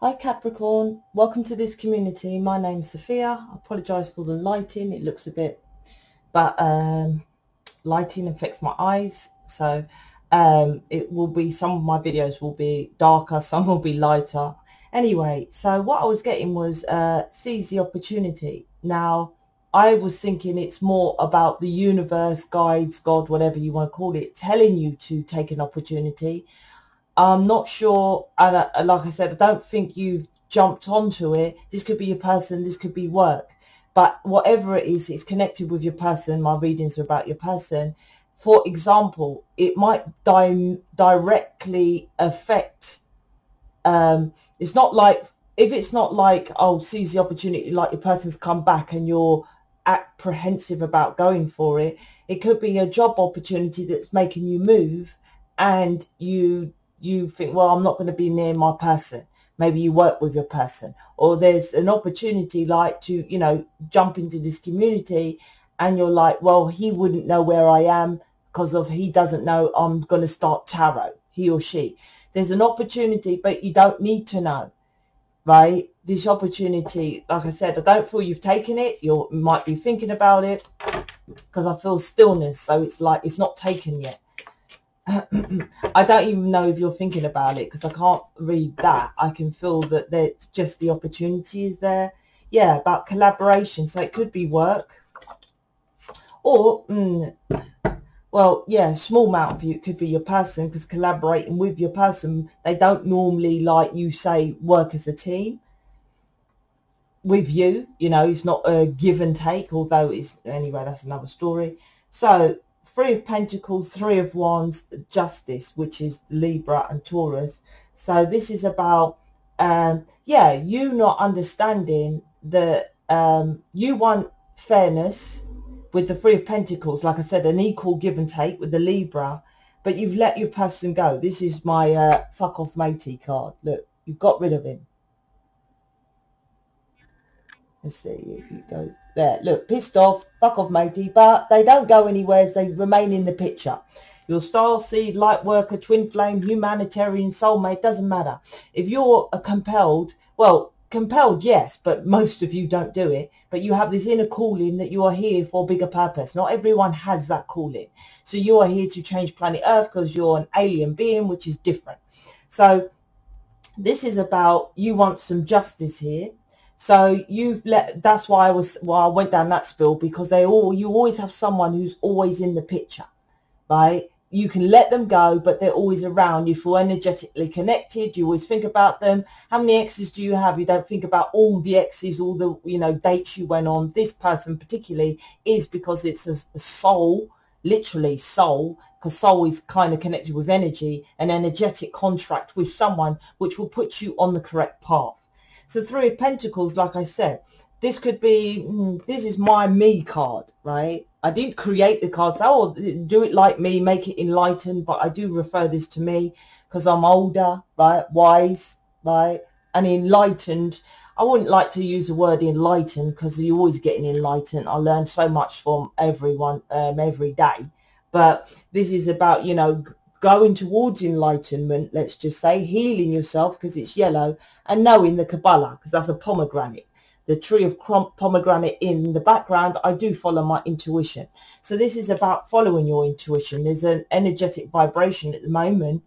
Hi Capricorn, welcome to this community. My name's Sophia. I apologise for the lighting. It looks a bit, but um, lighting affects my eyes. So um, it will be, some of my videos will be darker, some will be lighter. Anyway, so what I was getting was uh, seize the opportunity. Now, I was thinking it's more about the universe, guides, God, whatever you want to call it, telling you to take an opportunity. I'm not sure, and uh, like I said, I don't think you've jumped onto it. This could be your person, this could be work. But whatever it is, it's connected with your person. My readings are about your person. For example, it might di- directly affect, um, it's not like, if it's not like, oh, seize the opportunity, like your person's come back and you're apprehensive about going for it. It could be a job opportunity that's making you move and you you think, well, I'm not going to be near my person. Maybe you work with your person or there's an opportunity like to, you know, jump into this community and you're like, well, he wouldn't know where I am because of he doesn't know I'm going to start tarot, he or she. There's an opportunity, but you don't need to know right? This opportunity, like I said, I don't feel you've taken it. You might be thinking about it because I feel stillness. So it's like it's not taken yet. I don't even know if you're thinking about it because I can't read that. I can feel that there's just the opportunity is there. Yeah, about collaboration. So it could be work or mm, well, yeah, small amount of you it could be your person because collaborating with your person, they don't normally like you say work as a team with you. You know, it's not a give and take, although it's anyway. That's another story. So three of Pentacles, three of Wands, Justice, which is Libra and Taurus. So this is about um, yeah, you not understanding that um, you want fairness with the Three of Pentacles, like I said, an equal give and take with the Libra, but you've let your person go. This is my uh, fuck off matey card. Look, you've got rid of him. See if he goes there. Look, pissed off, fuck off matey, but they don't go anywhere as they remain in the picture. Your star seed, light worker, twin flame, humanitarian, soulmate, doesn't matter. If you're compelled, well, compelled, yes, but most of you don't do it. But you have this inner calling that you are here for a bigger purpose. Not everyone has that calling. So you are here to change planet Earth because you're an alien being, which is different. So this is about you want some justice here. So you've let that's why I was well, I went down that spill because they all you always have someone who's always in the picture, right? you can let them go, but they're always around. You feel energetically connected. You always think about them. How many exes do you have? You don't think about all the exes, all the, you know, dates you went on. This person particularly is because it's a, a soul, literally soul, because soul is kind of connected with energy, an energetic contract with someone which will put you on the correct path. So Three of Pentacles, like I said, this could be, hmm, this is my me card, right? I didn't create the cards. Oh, do it like me, make it enlightened. But I do refer this to me because I'm older, right? Wise, right? And enlightened. I wouldn't like to use the word enlightened because you're always getting enlightened. I learn so much from everyone um, every day. But this is about, you know, going towards enlightenment, let's just say, healing yourself because it's yellow and knowing the Kabbalah because that's a pomegranate the tree of pomegranate in the background, I do follow my intuition. So this is about following your intuition. There's an energetic vibration at the moment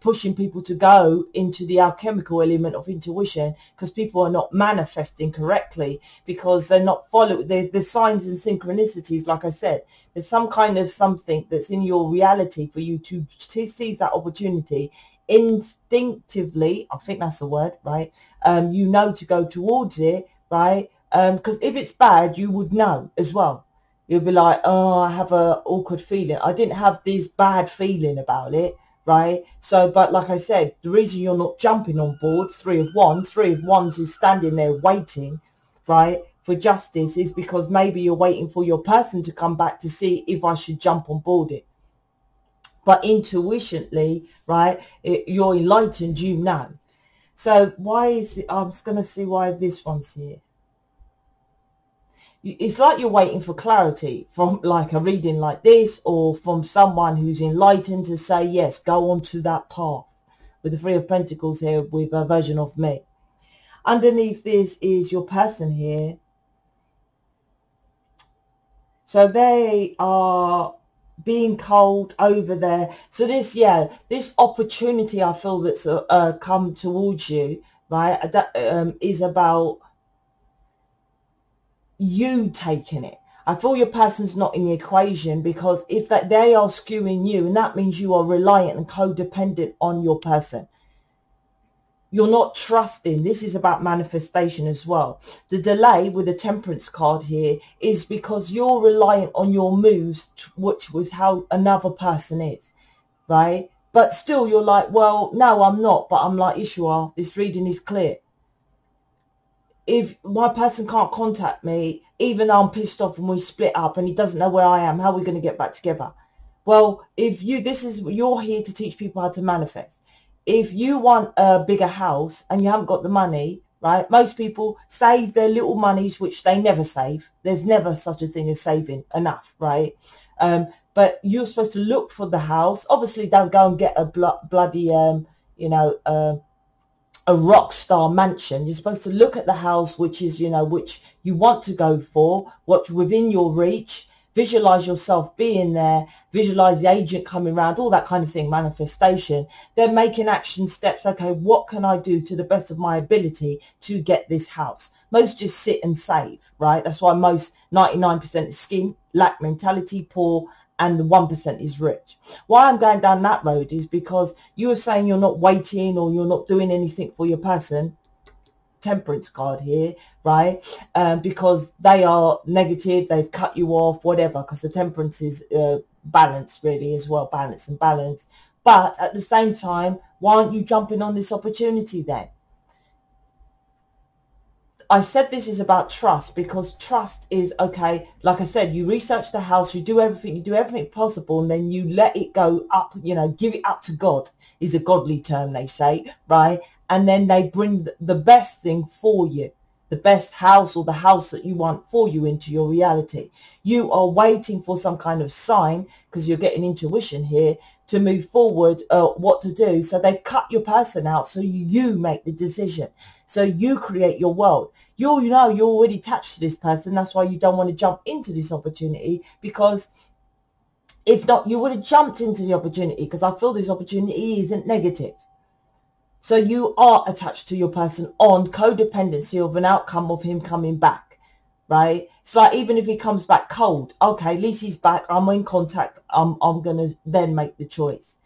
pushing people to go into the alchemical element of intuition because people are not manifesting correctly because they're not following the, signs and synchronicities like i said there's some kind of something that's in your reality for you to, to seize that opportunity instinctively i think that's the word right um, you know to go towards it right? Because um, if it's bad, you would know as well. You'll be like, oh, I have a awkward feeling. I didn't have this bad feeling about it, right? So, but like I said, the reason you're not jumping on board, three of wands, three of wands is standing there waiting, right, for justice is because maybe you're waiting for your person to come back to see if I should jump on board it. But intuitionally, right, it, you're enlightened, you know. So why is it, I'm just going to see why this one's here. It's like you're waiting for clarity from like a reading like this or from someone who's enlightened to say, yes, go on to that path. With the Three of Pentacles here with a version of me. underneath this is your person here. So they are being cold over there. So this, yeah, this opportunity I feel that's uh, uh, come towards you, right, that um, is about you taking it. I feel your person's not in the equation because if that they are skewing you, and that means you are reliant and codependent on your person you're not trusting. This is about manifestation as well. The delay with the temperance card here is because you're reliant on your moves, which was how another person is, right? But still you're like, well, no, I'm not. But I'm like, are. This reading is clear. If my person can't contact me, even though I'm pissed off and we split up and he doesn't know where I am, how are we going to get back together? Well, if you, this is, you're here to teach people how to manifest if you want a bigger house and you haven't got the money, right? Most people save their little monies, which they never save. There's never such a thing as saving enough, right? Um, but you're supposed to look for the house. Obviously, don't go and get a blo- bloody, um, you know, uh, a rock star mansion. You're supposed to look at the house, which is, you know, which you want to go for, what's within your reach, visualize yourself being there, visualize the agent coming around, all that kind of thing, manifestation, then making action steps. Okay, what can I do to the best of my ability to get this house? Most just sit and save, right? That's why most 99% is skin, lack mentality, poor, and the 1% is rich. Why I'm going down that road is because you were saying you're not waiting or you're not doing anything for your person temperance card here, right? Um, because they are negative, they've cut you off, whatever, because the temperance is uh, balance really as well, balance and balance. But at the same time, why aren't you jumping on this opportunity then? I said this is about trust because trust is okay. Like I said, you research the house, you do everything, you do everything possible, and then you let it go up. You know, give it up to God is a godly term they say, right? And then they bring the best thing for you, the best house or the house that you want for you into your reality. You are waiting for some kind of sign because you're getting intuition here to move forward, uh, what to do. So they've cut your person out so you make the decision. So you create your world. You, you know you're already attached to this person. That's why you don't want to jump into this opportunity because if not, you would have jumped into the opportunity because I feel this opportunity isn't negative. So you are attached to your person on codependency of an outcome of him coming back, right? It's like even if he comes back cold, okay, at least he's back. I'm in contact. I'm, I'm going to then make the choice.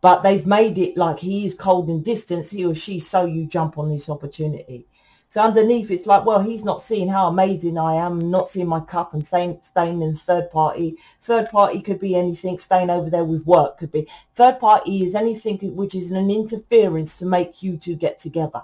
But they've made it like he is cold and distant, he or she, so you jump on this opportunity. So underneath, it's like, well, he's not seeing how amazing I am, not seeing my cup and saying, staying in third party. Third party could be anything, staying over there with work could be. Third party is anything which is an interference to make you two get together.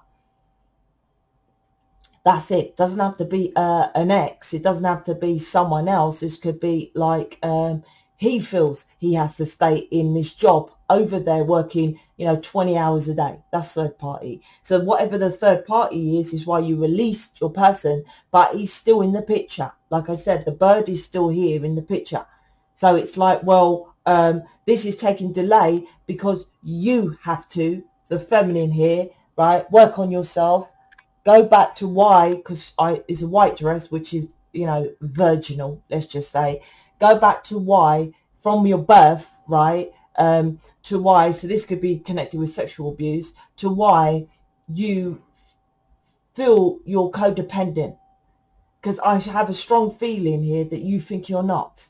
That's it. Doesn't have to be uh, an ex. It doesn't have to be someone else. This could be like um, he feels he has to stay in this job over there working, you know, 20 hours a day. That's third party. So whatever the third party is, is why you released your person, but he's still in the picture. Like I said, the bird is still here in the picture. So it's like, well, um, this is taking delay because you have to, the feminine here, right, work on yourself, go back to why, because I is a white dress, which is, you know, virginal, let's just say. Go back to why from your birth, right, um, to why, so this could be connected with sexual abuse, to why you feel you're codependent. Because I have a strong feeling here that you think you're not.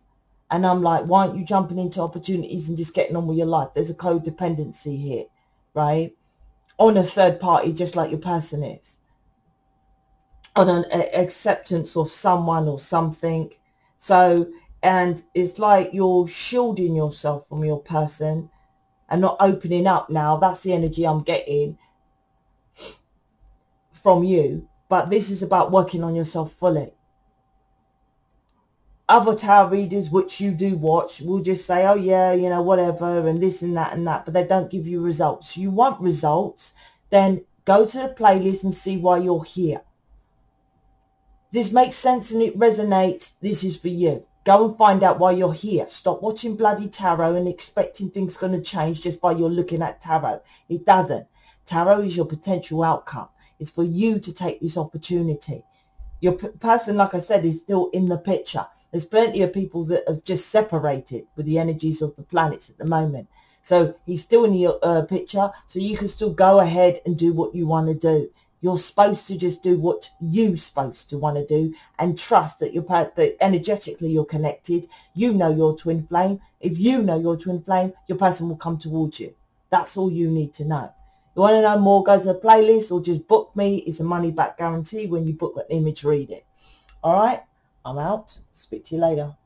And I'm like, why aren't you jumping into opportunities and just getting on with your life? There's a codependency here, right? On a third party, just like your person is. On an acceptance of someone or something. So and it's like you're shielding yourself from your person and not opening up now. That's the energy I'm getting from you. But this is about working on yourself fully. Other tarot readers, which you do watch, will just say, oh yeah, you know, whatever, and this and that and that, but they don't give you results. You want results, then go to the playlist and see why you're here. This makes sense and it resonates. This is for you. Go and find out why you're here. Stop watching bloody tarot and expecting things going to change just by you're looking at tarot. It doesn't. Tarot is your potential outcome. It's for you to take this opportunity. Your p- person, like I said, is still in the picture. There's plenty of people that have just separated with the energies of the planets at the moment. So he's still in your uh, picture, so you can still go ahead and do what you want to do. You're supposed to just do what you're supposed to want to do and trust that you're that energetically you're connected. You know your twin flame. If you know your twin flame, your person will come towards you. That's all you need to know. You want to know more, go to the playlist or just book me. It's a money back guarantee when you book an image reading. All right, I'm out. Speak to you later.